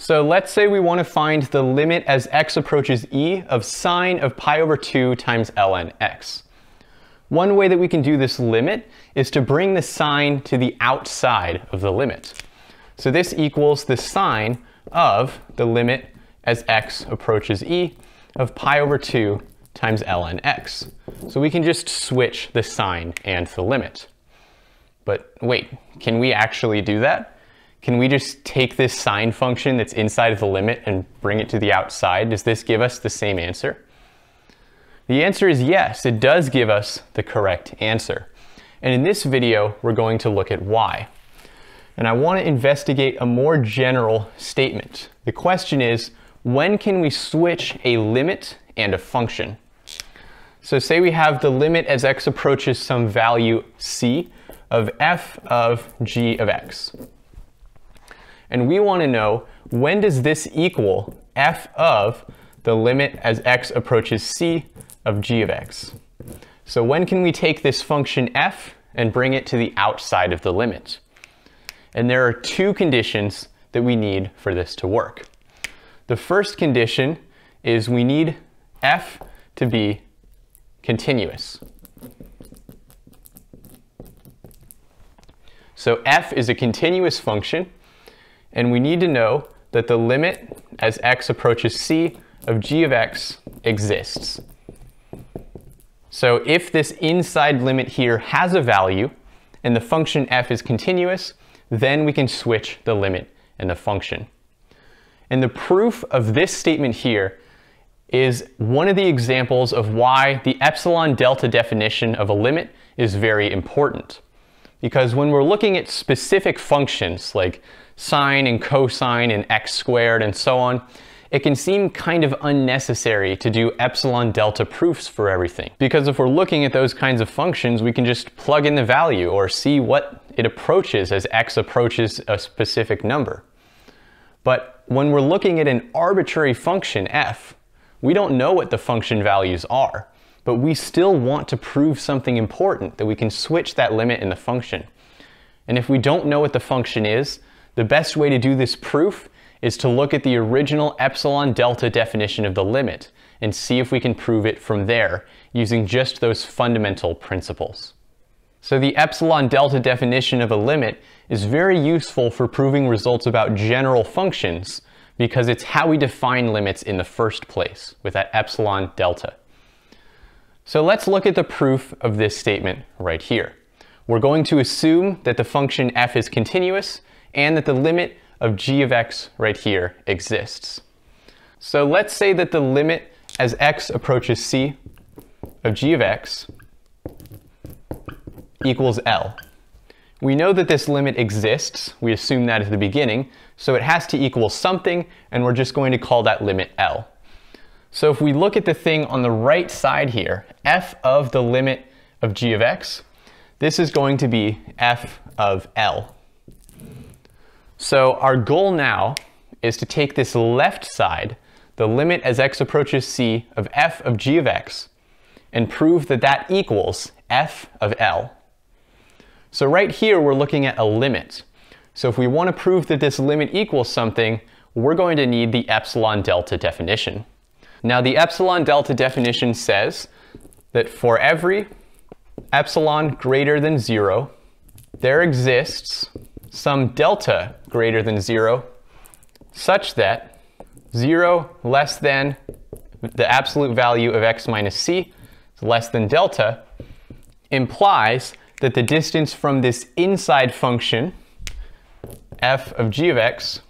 So let's say we want to find the limit as x approaches e of sine of pi over 2 times ln x. One way that we can do this limit is to bring the sine to the outside of the limit. So this equals the sine of the limit as x approaches e of pi over 2 times ln x. So we can just switch the sine and the limit. But wait, can we actually do that? Can we just take this sine function that's inside of the limit and bring it to the outside? Does this give us the same answer? The answer is yes, it does give us the correct answer. And in this video, we're going to look at why. And I want to investigate a more general statement. The question is, when can we switch a limit and a function? So say we have the limit as x approaches some value c of f of g of x. And we want to know when does this equal f of the limit as x approaches c of g of x. So when can we take this function f and bring it to the outside of the limit? And there are two conditions that we need for this to work. The first condition is we need f to be continuous. So f is a continuous function, and we need to know that the limit as x approaches c of g of x exists. So if this inside limit here has a value and the function f is continuous, then we can switch the limit and the function. And the proof of this statement here is one of the examples of why the epsilon delta definition of a limit is very important. Because when we're looking at specific functions like sine and cosine and x squared and so on, it can seem kind of unnecessary to do epsilon delta proofs for everything. Because if we're looking at those kinds of functions, we can just plug in the value or see what it approaches as x approaches a specific number. But when we're looking at an arbitrary function f, we don't know what the function values are, but we still want to prove something important that we can switch that limit in the function. And if we don't know what the function is, the best way to do this proof is to look at the original epsilon delta definition of the limit and see if we can prove it from there using just those fundamental principles. So the epsilon delta definition of a limit is very useful for proving results about general functions because it's how we define limits in the first place with that epsilon delta. So let's look at the proof of this statement right here. We're going to assume that the function f is continuous and that the limit of g of x right here exists. So let's say that the limit as x approaches c of g of x equals L. We know that this limit exists. We assume that at the beginning. So it has to equal something, and we're just going to call that limit L. So if we look at the thing on the right side here, f of the limit of g of x, this is going to be f of L. So our goal now is to take this left side, the limit as x approaches c of f of g of x, and prove that that equals f of L. So right here, we're looking at a limit. So if we want to prove that this limit equals something, we're going to need the epsilon delta definition. Now the epsilon delta definition says that for every epsilon greater than zero, there exists some delta greater than 0 such that 0 less than the absolute value of x minus c is less than delta implies that the distance from this inside function f of g of x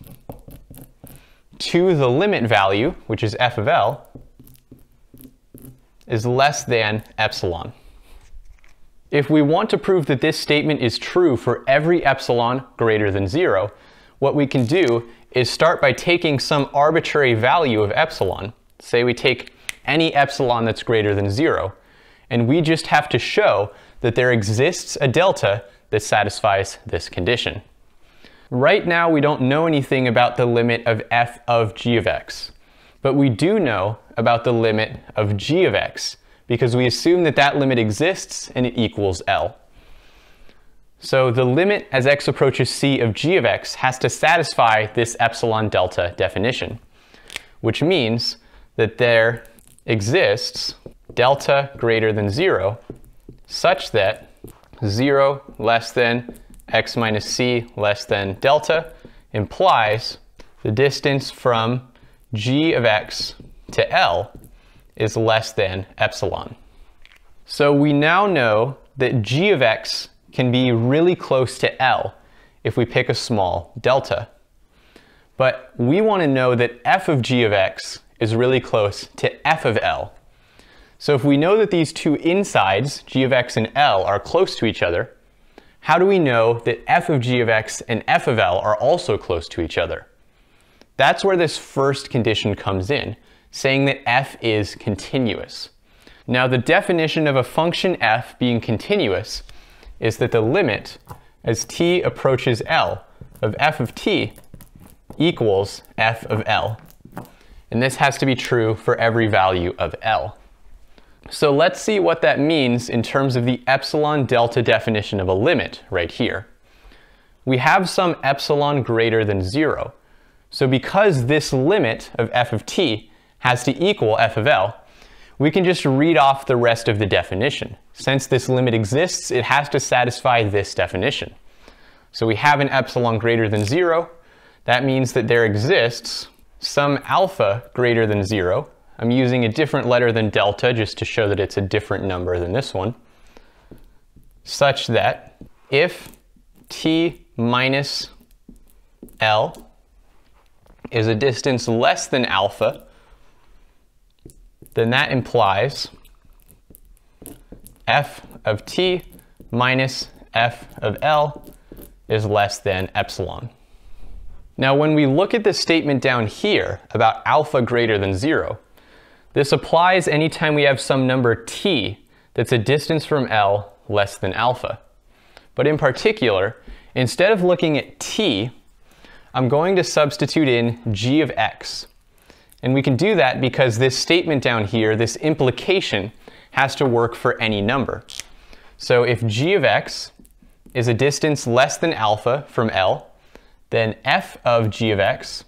to the limit value, which is f of L, is less than epsilon. If we want to prove that this statement is true for every epsilon greater than zero, what we can do is start by taking some arbitrary value of epsilon. Say we take any epsilon that's greater than zero, and we just have to show that there exists a delta that satisfies this condition. Right now, we don't know anything about the limit of f of g of x, but we do know about the limit of g of x, because we assume that that limit exists and it equals L. So the limit as x approaches c of g of x has to satisfy this epsilon delta definition, which means that there exists delta greater than 0 such that 0 less than x minus c less than delta implies the distance from g of x to L is less than epsilon. So we now know that g of x can be really close to L if we pick a small delta. But we want to know that f of g of x is really close to f of L. So if we know that these two insides, g of x and L, are close to each other, how do we know that f of g of x and f of L are also close to each other? That's where this first condition comes in, saying that f is continuous. Now the definition of a function f being continuous is that the limit as t approaches L of f of t equals f of L. And this has to be true for every value of L. So let's see what that means in terms of the epsilon delta definition of a limit right here. We have some epsilon greater than zero. So because this limit of f of t has to equal f of L, we can just read off the rest of the definition. Since this limit exists, it has to satisfy this definition. So we have an epsilon greater than zero. That means that there exists some alpha greater than zero, I'm using a different letter than delta just to show that it's a different number than this one, such that if t minus L is a distance less than alpha, then that implies f of t minus f of L is less than epsilon. Now when we look at the statement down here about alpha greater than zero, this applies anytime we have some number t that's a distance from L less than alpha. But in particular, instead of looking at t, I'm going to substitute in g of x. And we can do that because this statement down here, this implication, has to work for any number. So if g of x is a distance less than alpha from L, then f of g of x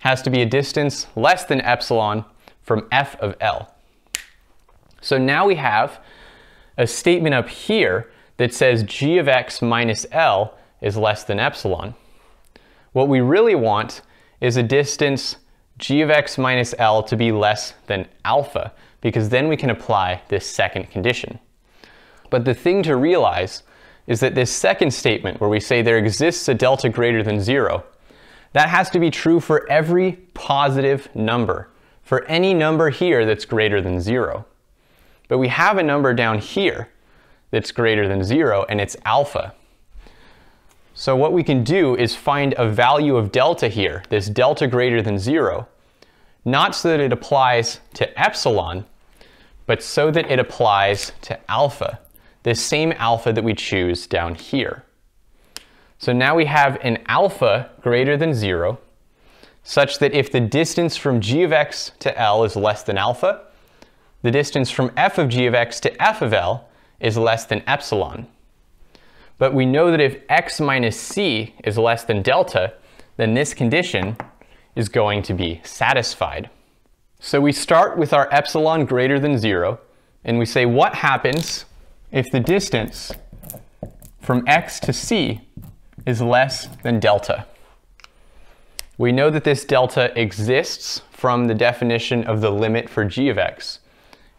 has to be a distance less than epsilon from f of L. So now we have a statement up here that says g of x minus L is less than epsilon. What we really want is a distance g of x minus L to be less than alpha, because then we can apply this second condition. But the thing to realize is that this second statement, where we say there exists a delta greater than zero, that has to be true for every positive number for any number here that's greater than zero. But we have a number down here that's greater than zero, and it's alpha. So what we can do is find a value of delta here, this delta greater than zero, not so that it applies to epsilon, but so that it applies to alpha, this same alpha that we choose down here. So now we have an alpha greater than zero, such that if the distance from g of x to L is less than alpha, the distance from f of g of x to f of L is less than epsilon. But we know that if x minus c is less than delta, then this condition is going to be satisfied. So we start with our epsilon greater than zero, and we say what happens if the distance from x to c is less than delta. We know that this delta exists from the definition of the limit for g of x.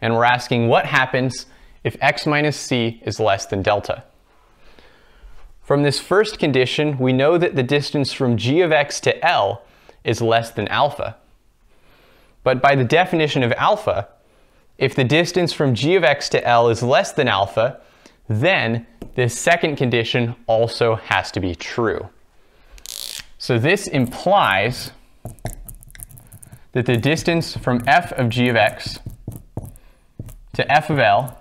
And we're asking what happens if x minus c is less than delta. From this first condition, we know that the distance from g of x to L is less than alpha. But by the definition of alpha, if the distance from g of x to L is less than alpha, then this second condition also has to be true. So this implies that the distance from f of g of x to f of L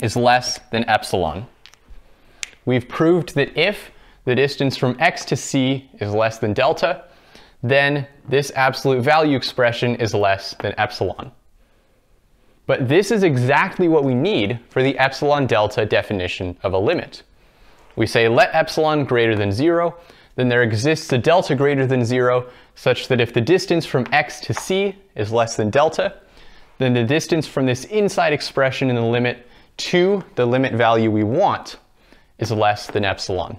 is less than epsilon. We've proved that if the distance from x to c is less than delta, then this absolute value expression is less than epsilon. But this is exactly what we need for the epsilon delta definition of a limit. We say let epsilon greater than zero, then there exists a delta greater than zero such that if the distance from x to c is less than delta, then the distance from this inside expression in the limit to the limit value we want is less than epsilon.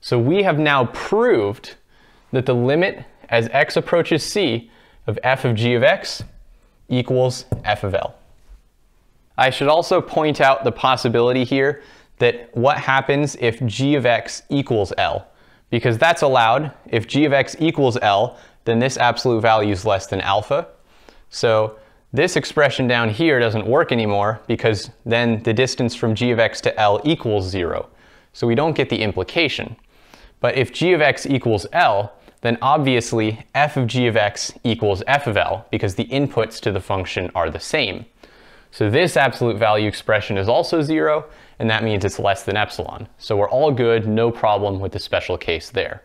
So we have now proved that the limit as x approaches c of f of g of x equals f of L. I should also point out the possibility here that what happens if g of x equals L, because that's allowed. If g of x equals L, then this absolute value is less than alpha. So this expression down here doesn't work anymore because then the distance from g of x to L equals zero. So we don't get the implication. But if g of x equals L, then obviously f of g of x equals f of L because the inputs to the function are the same. So this absolute value expression is also zero, and that means it's less than epsilon. So we're all good, no problem with the special case there.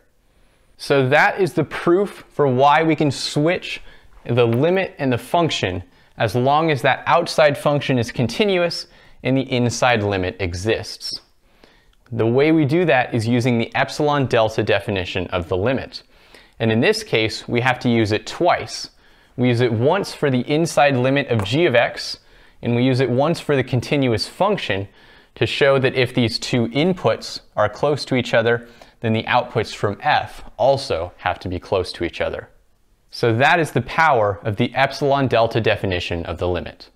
So that is the proof for why we can switch the limit and the function as long as that outside function is continuous and the inside limit exists. The way we do that is using the epsilon delta definition of the limit. And in this case, we have to use it twice. We use it once for the inside limit of g of x, and we use it once for the continuous function to show that if these two inputs are close to each other, then the outputs from f also have to be close to each other. So that is the power of the epsilon delta definition of the limit.